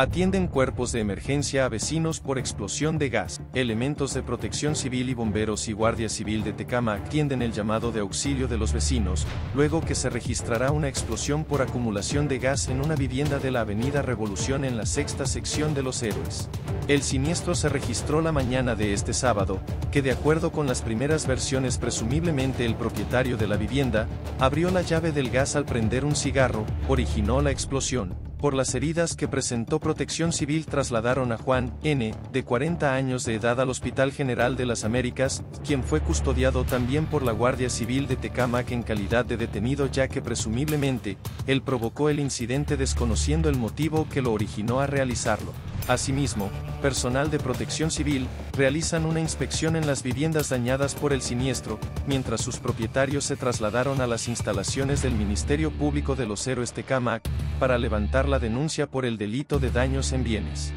Atienden cuerpos de emergencia a vecinos por explosión de gas. Elementos de protección civil y bomberos y guardia civil de Tecama atienden el llamado de auxilio de los vecinos, luego que se registrará una explosión por acumulación de gas en una vivienda de la Avenida Revolución en la sexta sección de Los Héroes. El siniestro se registró la mañana de este sábado, que de acuerdo con las primeras versiones presumiblemente el propietario de la vivienda, abrió la llave del gas al prender un cigarro, originó la explosión. Por las heridas que presentó Protección Civil trasladaron a Juan N., de 40 años de edad al Hospital General de las Américas, quien fue custodiado también por la Guardia Civil de Tecámac en calidad de detenido ya que presumiblemente, él provocó el incidente desconociendo el motivo que lo originó a realizarlo. Asimismo, personal de protección civil, realizan una inspección en las viviendas dañadas por el siniestro, mientras sus propietarios se trasladaron a las instalaciones del Ministerio Público de los Héroes Tecámac, para levantar la denuncia por el delito de daños en bienes.